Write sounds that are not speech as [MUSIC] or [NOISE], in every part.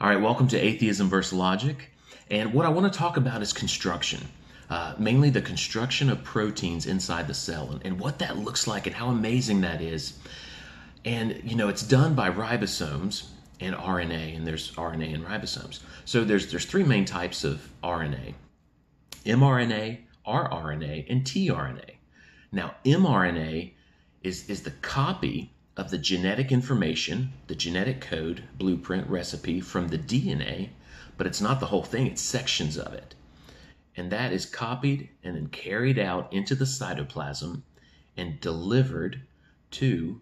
All right, welcome to Atheism versus Logic. And what I want to talk about is construction, uh, mainly the construction of proteins inside the cell and, and what that looks like and how amazing that is. And, you know, it's done by ribosomes and RNA, and there's RNA and ribosomes. So there's, there's three main types of RNA mRNA, rRNA, and tRNA. Now, mRNA is, is the copy of the genetic information, the genetic code, blueprint, recipe from the DNA, but it's not the whole thing, it's sections of it. And that is copied and then carried out into the cytoplasm and delivered to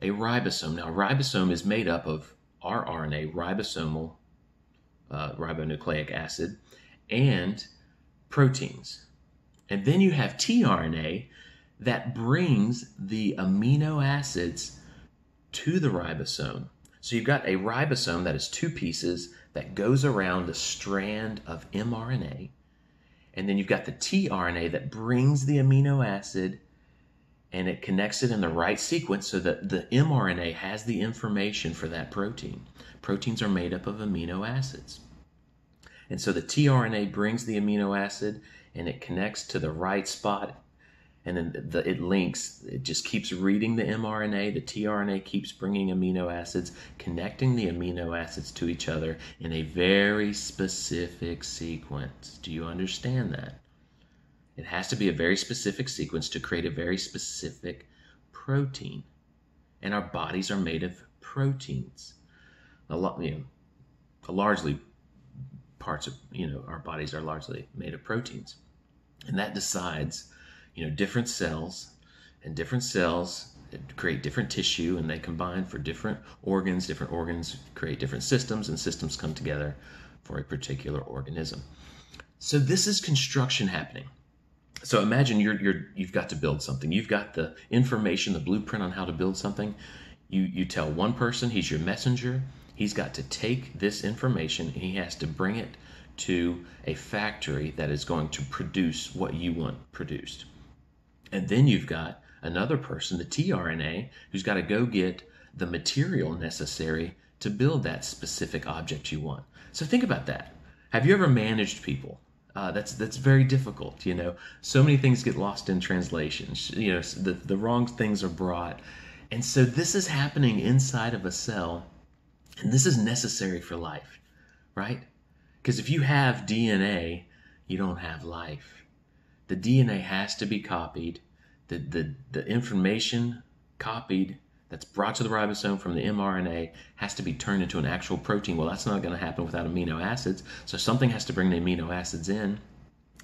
a ribosome. Now, a ribosome is made up of rRNA, ribosomal uh, ribonucleic acid, and proteins. And then you have tRNA that brings the amino acids to the ribosome. So you've got a ribosome that is two pieces that goes around a strand of mRNA. And then you've got the tRNA that brings the amino acid and it connects it in the right sequence so that the mRNA has the information for that protein. Proteins are made up of amino acids. And so the tRNA brings the amino acid and it connects to the right spot and then the, it links it just keeps reading the mrna the trna keeps bringing amino acids connecting the amino acids to each other in a very specific sequence. Do you understand that? It has to be a very specific sequence to create a very specific protein. And our bodies are made of proteins. A lot you know largely parts of you know our bodies are largely made of proteins. And that decides you know different cells and different cells create different tissue and they combine for different organs. Different organs create different systems and systems come together for a particular organism. So this is construction happening. So imagine you're, you're you've got to build something. You've got the information the blueprint on how to build something. You you tell one person he's your messenger. He's got to take this information and he has to bring it to a factory that is going to produce what you want produced and then you've got another person, the tRNA, who's got to go get the material necessary to build that specific object you want. So think about that. Have you ever managed people? Uh, that's that's very difficult. You know, so many things get lost in translation. You know, the the wrong things are brought, and so this is happening inside of a cell, and this is necessary for life, right? Because if you have DNA, you don't have life the DNA has to be copied. The, the, the information copied that's brought to the ribosome from the mRNA has to be turned into an actual protein. Well, that's not going to happen without amino acids. So something has to bring the amino acids in.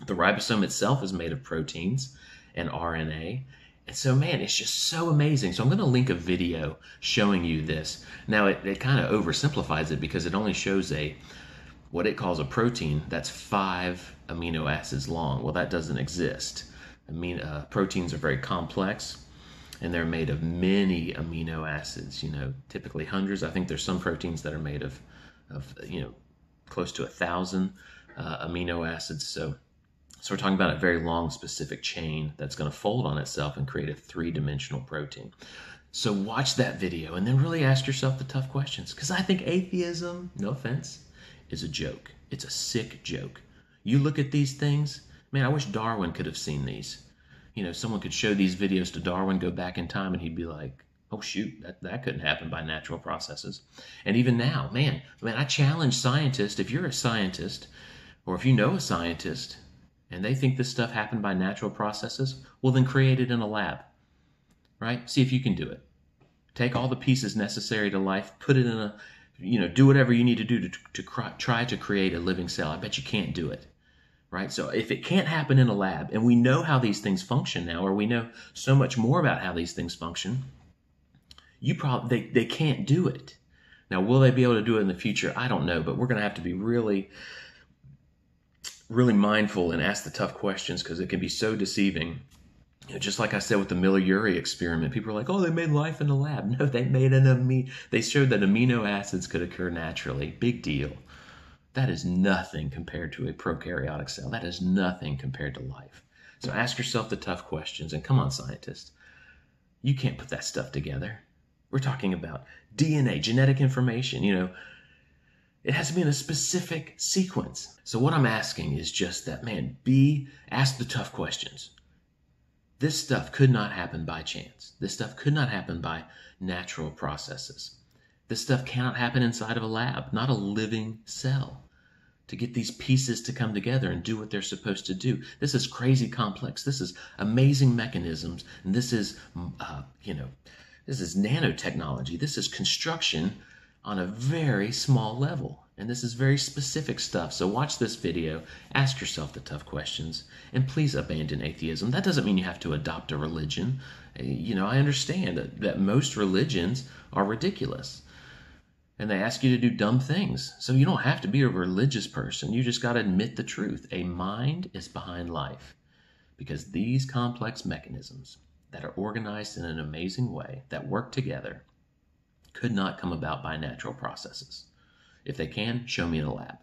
The ribosome itself is made of proteins and RNA. And so, man, it's just so amazing. So I'm going to link a video showing you this. Now, it, it kind of oversimplifies it because it only shows a what it calls a protein that's five amino acids long. Well, that doesn't exist. Mean, uh, proteins are very complex and they're made of many amino acids, you know, typically hundreds. I think there's some proteins that are made of, of you know, close to a thousand uh, amino acids. So, so we're talking about a very long specific chain that's going to fold on itself and create a three dimensional protein. So watch that video and then really ask yourself the tough questions. Because I think atheism, no offense, is a joke. It's a sick joke. You look at these things, man, I wish Darwin could have seen these. You know, someone could show these videos to Darwin, go back in time, and he'd be like, oh shoot, that, that couldn't happen by natural processes. And even now, man, man, I challenge scientists, if you're a scientist, or if you know a scientist, and they think this stuff happened by natural processes, well then create it in a lab. Right? See if you can do it. Take all the pieces necessary to life, put it in a you know, do whatever you need to do to, to try to create a living cell. I bet you can't do it. Right. So if it can't happen in a lab and we know how these things function now, or we know so much more about how these things function, you probably, they, they can't do it. Now, will they be able to do it in the future? I don't know, but we're going to have to be really, really mindful and ask the tough questions because it can be so deceiving you know, just like I said with the Miller-Urey experiment, people are like, "Oh, they made life in the lab." [LAUGHS] No, they made an amino. They showed that amino acids could occur naturally. Big deal. That is nothing compared to a prokaryotic cell. That is nothing compared to life. So ask yourself the tough questions. And come on, scientists, you can't put that stuff together. We're talking about DNA, genetic information. You know, It has to be in a specific sequence. So what I'm asking is just that, man, be, ask the tough questions. This stuff could not happen by chance. This stuff could not happen by natural processes. This stuff cannot happen inside of a lab, not a living cell to get these pieces to come together and do what they're supposed to do. This is crazy complex. This is amazing mechanisms. And this is, uh, you know, this is nanotechnology. This is construction on a very small level. And this is very specific stuff. So watch this video, ask yourself the tough questions, and please abandon atheism. That doesn't mean you have to adopt a religion. You know, I understand that, that most religions are ridiculous and they ask you to do dumb things. So you don't have to be a religious person. You just got to admit the truth. A mind is behind life because these complex mechanisms that are organized in an amazing way that work together could not come about by natural processes. If they can, show me in a lab.